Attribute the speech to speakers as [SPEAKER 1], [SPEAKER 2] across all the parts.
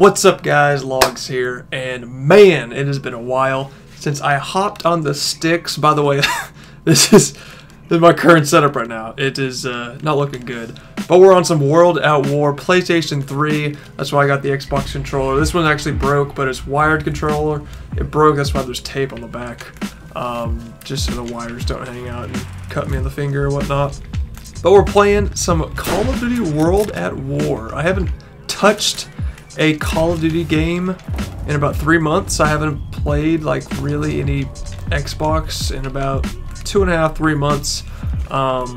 [SPEAKER 1] What's up guys, Logz here, and man, it has been a while since I hopped on the sticks. By the way, this is, my current setup right now. It is uh, not looking good. But we're on some World at War PlayStation 3. That's why I got the Xbox controller. This one actually broke, but it's wired controller. It broke, that's why there's tape on the back. Um, just so the wires don't hang out and cut me on the finger or whatnot. But we're playing some Call of Duty World at War. I haven't touched a Call of Duty game in about three months. I haven't played like really any Xbox in about two and a half, three months. Um,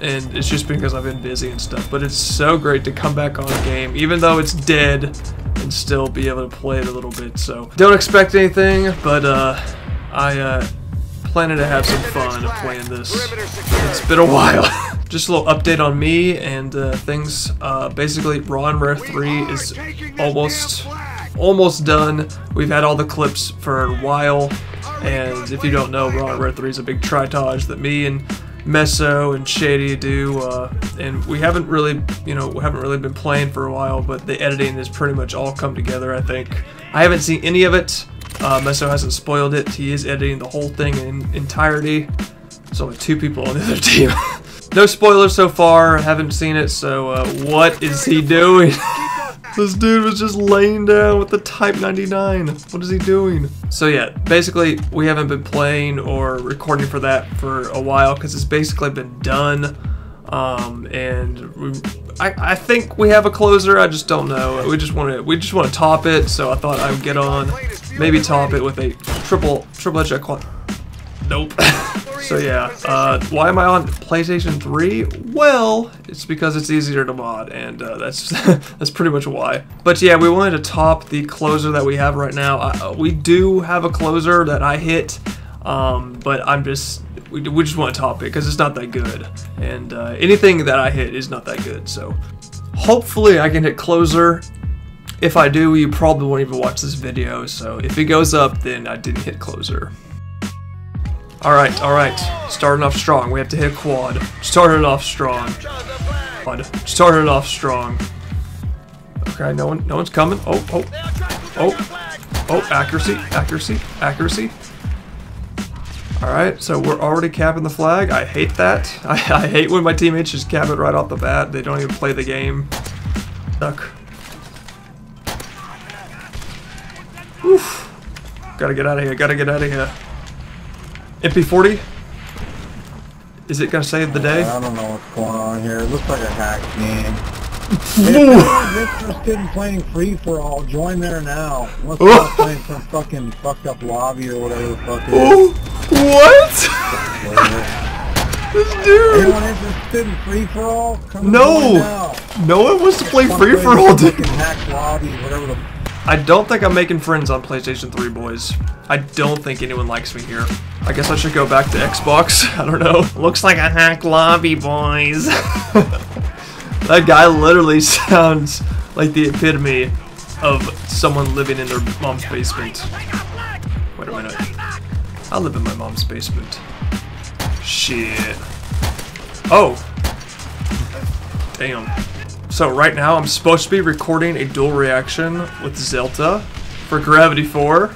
[SPEAKER 1] and it's just because I've been busy and stuff. But it's so great to come back on a game, even though it's dead, and still be able to play it a little bit. So don't expect anything, but uh, I uh, planning to have some fun playing this. It's been a while. just a little update on me and uh, things. Uh, basically, Raw and Rare 3 is almost almost done. We've had all the clips for a while, and if you don't know, Raw and Rare 3 is a big tritage that me and Meso and Shady do, uh, and we haven't really, you know, we haven't really been playing for a while, but the editing has pretty much all come together, I think. I haven't seen any of it. Uh, Meso hasn't spoiled it. He is editing the whole thing in entirety. There's only two people on the other team. No spoilers so far, haven't seen it, so uh, what is he doing? this dude was just laying down with the Type 99. What is he doing? So yeah, basically we haven't been playing or recording for that for a while because it's basically been done. Um, and we, I, I think we have a closer. I just don't know. We just want to we just want to top it. So I thought I would get on, maybe top it with a triple triple edge Nope. So yeah, uh, why am I on PlayStation 3? Well, it's because it's easier to mod, and uh, that's that's pretty much why. But yeah, we wanted to top the closer that we have right now. Uh, we do have a closer that I hit, um, but I'm just we, we just want to top it because it's not that good, and uh, anything that I hit is not that good. So hopefully I can hit closer. If I do, you probably won't even watch this video. So if it goes up, then I didn't hit closer. Alright, alright. Starting off strong. We have to hit quad. Starting off strong. Quad. Starting off strong. Okay, no one no one's coming. Oh, oh. Oh. Oh, accuracy, accuracy, accuracy. Alright, so we're already capping the flag. I hate that. I, I hate when my teammates just cap it right off the bat. They don't even play the game. Duck. Oof. Gotta get out of here, gotta get out of here. MP40? Is it gonna save the day?
[SPEAKER 2] I don't know what's going on here. It looks like a hack game. if you're interested in playing free for all, join there now. Let's not playing some fucking fucked up lobby or whatever the fuck it is.
[SPEAKER 1] Oh, what? this dude.
[SPEAKER 2] Anyone interested in free for all? Come
[SPEAKER 1] no. No one wants to play free for all, dude.
[SPEAKER 2] Hack lobby, whatever the
[SPEAKER 1] I don't think I'm making friends on PlayStation 3, boys. I don't think anyone likes me here. I guess I should go back to Xbox. I don't know. Looks like a hack lobby, boys. that guy literally sounds like the epitome of someone living in their mom's basement. Wait a minute. I live in my mom's basement. Shit. Oh. Damn. So right now I'm supposed to be recording a dual reaction with Zelta for Gravity 4,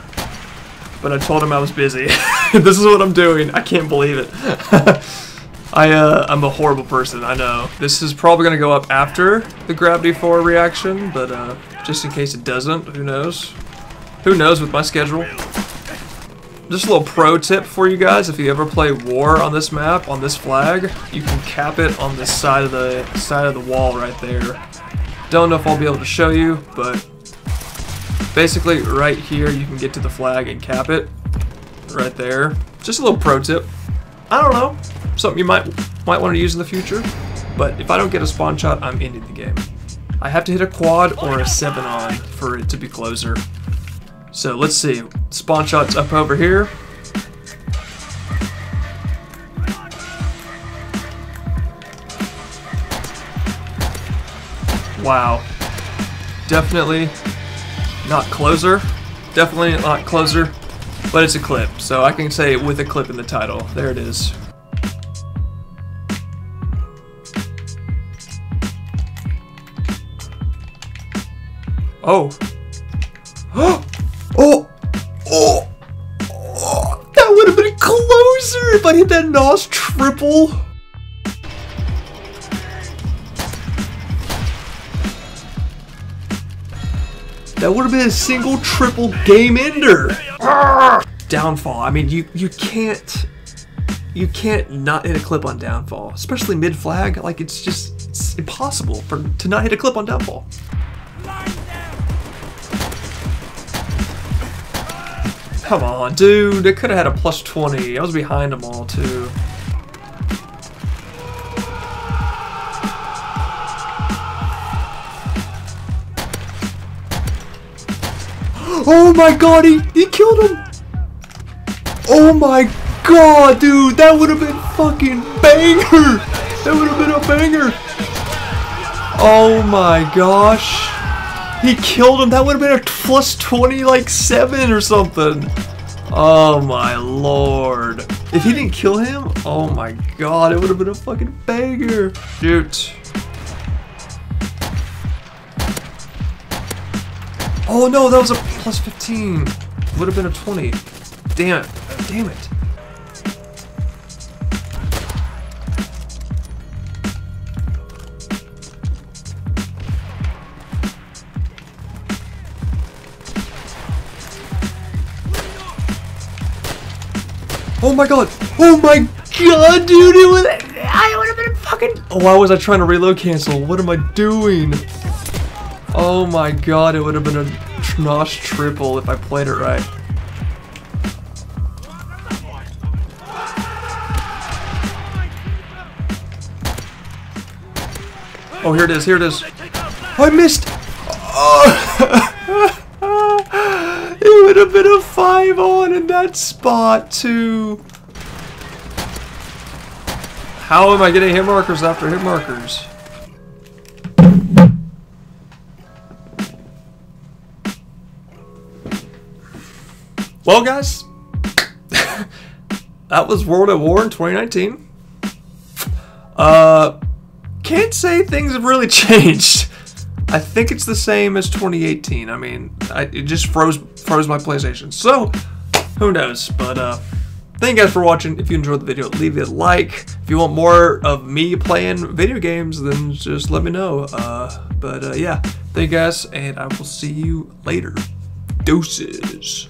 [SPEAKER 1] but I told him I was busy. this is what I'm doing. I can't believe it. I, uh, I'm a horrible person, I know. This is probably going to go up after the Gravity 4 reaction, but uh, just in case it doesn't, who knows? Who knows with my schedule? Just a little pro tip for you guys, if you ever play War on this map, on this flag, you can cap it on this side of the side of the wall right there. Don't know if I'll be able to show you, but basically right here you can get to the flag and cap it right there. Just a little pro tip. I don't know, something you might might want to use in the future, but if I don't get a spawn shot, I'm ending the game. I have to hit a quad or a 7 on for it to be closer. So let's see. Spawn shot's up over here. Wow. Definitely not closer. Definitely not closer. But it's a clip, so I can say with a clip in the title. There it is. Oh. oh! I hit that NOS triple. That would have been a single triple game ender. Downfall. I mean, you you can't you can't not hit a clip on downfall, especially mid flag. Like it's just it's impossible for to not hit a clip on downfall. Come on, dude. They could have had a plus 20. I was behind them all, too. Oh my god, he, he killed him! Oh my god, dude, that would have been fucking banger! That would have been a banger! Oh my gosh. He killed him, that would have been a plus 20, like 7 or something. Oh my lord. If he didn't kill him, oh my god, it would have been a fucking banger. Shoot. Oh no, that was a plus 15. Would have been a 20. Damn it. Damn it. Oh my god! Oh my god, dude! It was. I would have been fucking. Oh, why was I trying to reload cancel? What am I doing? Oh my god, it would have been a Nosh triple if I played it right. Oh, here it is, here it is. I missed! Oh. it would have been a 5 on in that spot, too. How am I getting hit markers after hit markers? Well, guys, that was World at War in 2019. Uh, can't say things have really changed. I think it's the same as 2018. I mean, I, it just froze froze my PlayStation. So, who knows? But uh, thank you guys for watching. If you enjoyed the video, leave a like. If you want more of me playing video games, then just let me know. Uh, but uh, yeah, thank you guys, and I will see you later. Deuces.